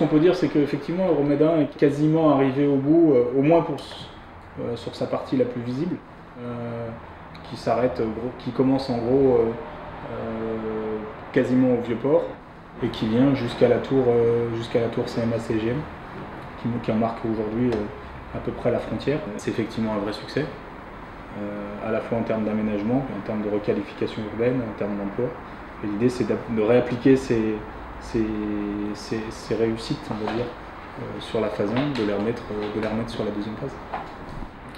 qu'on peut dire, c'est qu'effectivement, Euromédin est quasiment arrivé au bout, euh, au moins pour, euh, sur sa partie la plus visible, euh, qui s'arrête, qui commence en gros quasiment au Vieux-Port et qui vient jusqu'à la tour, jusqu'à la tour CMA-CGM, qui, qui en marque aujourd'hui à peu près la frontière. C'est effectivement un vrai succès, à la fois en termes d'aménagement, en termes de requalification urbaine, en termes d'emploi. L'idée, c'est de réappliquer ces ces, réussites, on va dire, euh, sur la phase 1, de les, remettre, euh, de les remettre sur la deuxième phase.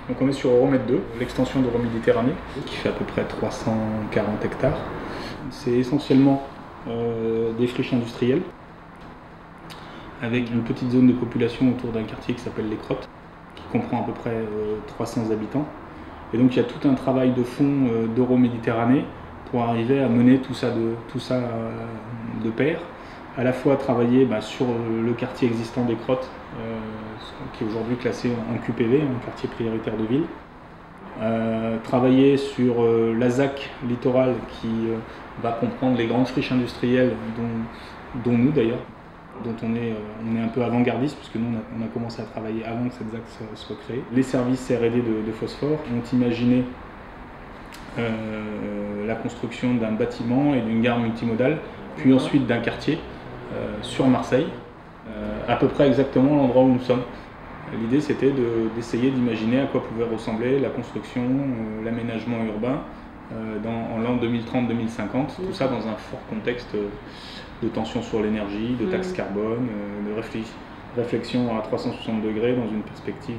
Donc on est sur Euromètre 2, l'extension d'Euroméditerranée, qui fait à peu près 340 hectares. C'est essentiellement euh, des friches industrielles, avec une petite zone de population autour d'un quartier qui s'appelle les Crottes, qui comprend à peu près 300 habitants. Et donc il y a tout un travail de fond d'Euroméditerranée pour arriver à mener tout ça de, tout ça de pair à la fois travailler bah, sur le quartier existant des Crottes, euh, qui est aujourd'hui classé en QPV, un quartier prioritaire de ville. Euh, travailler sur euh, la ZAC littorale qui va comprendre les grandes friches industrielles, dont, nous d'ailleurs, dont on est, on est un peu avant-gardiste, puisque nous on a, commencé à travailler avant que cette ZAC soit, créée. Les services RD de, phosphore ont imaginé la construction d'un bâtiment et d'une gare multimodale, puis ensuite d'un quartier sur Marseille, euh, à peu près exactement l'endroit où nous sommes. L'idée c'était d'essayer d'imaginer à quoi pouvait ressembler la construction, euh, l'aménagement urbain dans, en l'an 2030-2050, tout ça dans un fort contexte de tension sur l'énergie, de taxes carbone, de réflexion à 360 degrés dans une perspective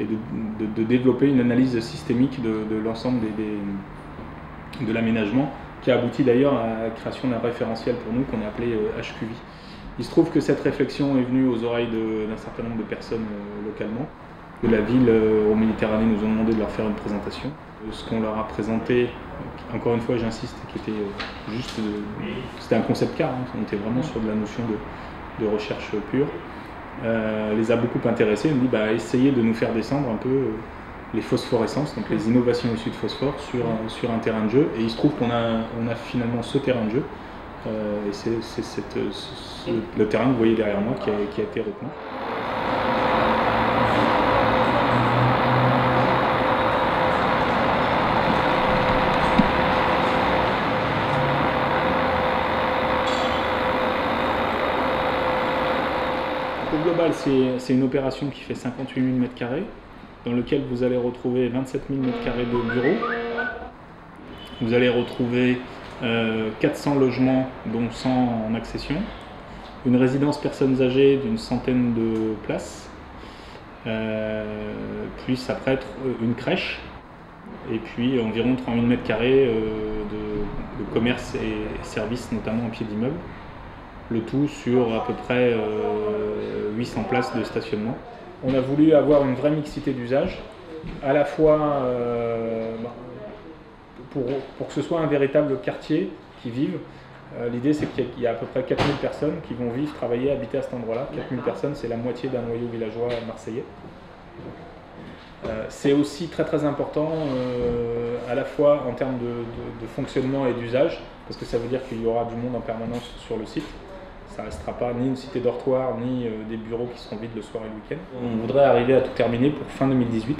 et de, développer une analyse systémique de, l'ensemble des, de l'aménagement qui a abouti d'ailleurs à la création d'un référentiel pour nous qu'on a appelé HQV. Euh, Il se trouve que cette réflexion est venue aux oreilles d'un certain nombre de personnes euh, localement. De la ville euh, au Méditerranée nous ont demandé de leur faire une présentation. Ce qu'on leur a présenté, encore une fois j'insiste, qui était juste, c'était un concept car, hein. on était vraiment sur de la notion de, recherche pure, les a beaucoup intéressés. On dit bah, essayez de nous faire descendre un peu les phosphorescences, donc les innovations issues de phosphore sur, sur un terrain de jeu. Et il se trouve qu'on a, on a finalement ce terrain de jeu. Euh, et c'est le terrain que vous voyez derrière moi qui a, été retenu. Au global, c'est une opération qui fait 58 000 m2 dans lequel vous allez retrouver 27 000 m2 de bureaux. Vous allez retrouver 400 euh, logements, dont 100 en accession. Une résidence personnes âgées d'une centaine de places. Euh, puis après, une crèche. Et puis environ 3000 m2 de, de commerce et services, notamment en pied d'immeuble. Le tout sur à peu près 800 euh, places de stationnement on a voulu avoir une vraie mixité d'usage, à la fois euh, bah, pour, que ce soit un véritable quartier qui vive. Euh, l'idée, c'est qu'il y a à peu près 4000 personnes qui vont vivre, travailler, habiter à cet endroit-là. 4000 personnes, c'est la moitié d'un noyau villageois marseillais. Euh, c'est aussi très très important à la fois en termes de fonctionnement et d'usage, parce que ça veut dire qu'il y aura du monde en permanence sur le site ça restera pas ni une cité dortoir, ni euh, des bureaux qui seront vides le soir et le week-end. On voudrait arriver à tout terminer pour fin 2018,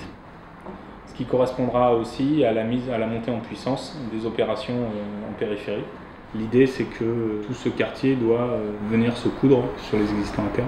ce qui correspondra aussi à la, mise, à la montée en puissance des opérations euh, en périphérie. L'idée, c'est que tout ce quartier doit euh, venir se coudre sur les existants à terre.